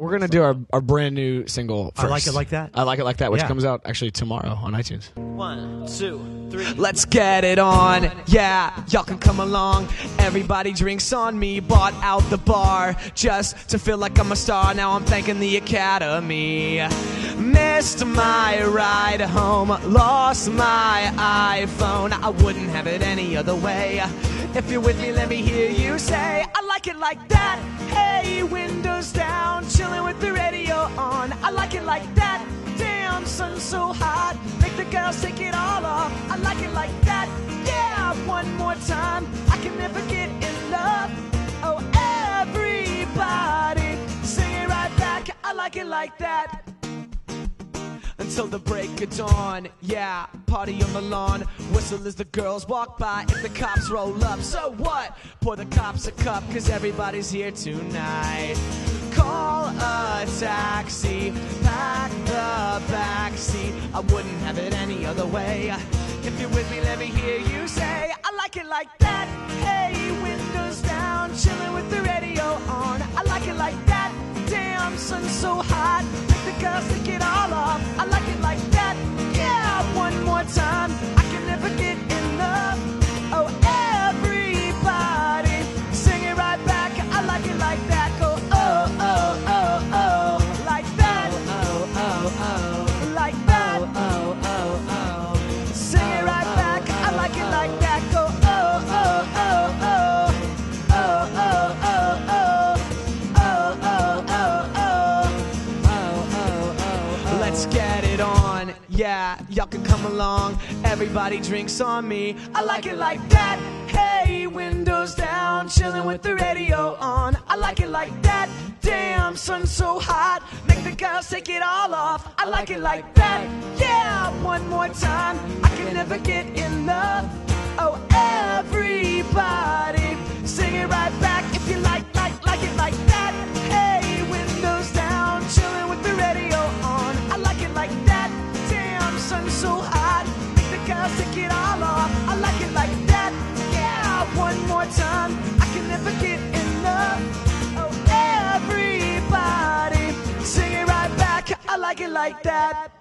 We're gonna do our, our brand new single. First. I like it like that. I like it like that, which Yeah. comes out actually tomorrow on iTunes. One, two, three. Let's get it on. Yeah, y'all can come along. Everybody drinks on me. Bought out the bar just to feel like I'm a star. Now I'm thanking the Academy. Missed my ride home. Lost my iPhone. I wouldn't have it any other way. If you're with me, let me hear you say, I like it like that. Hey, windows like that. Damn, sun's so hot. Make the girls take it all off. I like it like that. Yeah, one more time. I can never get in love. Oh, everybody, sing it right back. I like it like that. Until the break of dawn, yeah, party on the lawn. Whistle as the girls walk by. If the cops roll up, so what? Pour the cops a cup, cause everybody's here tonight. Call a taxi, pack the backseat. I wouldn't have it any other way. If you're with me, let me hear you say, I like it like that. Hey, windows down, chilling with the radio on. I like it like that. Damn, sun's so hot. Let's get it on. Yeah, y'all can come along. Everybody drinks on me. I like it like that. Hey, windows down, chilling with the radio on. I like it like that. Damn, sun's so hot. Make the girls take it all off. I like it like that. Yeah, one more time. I can never get enough. Take it all off. I like it like that. Yeah, one more time. I can never get enough. Oh, everybody, sing it right back. I like it like that.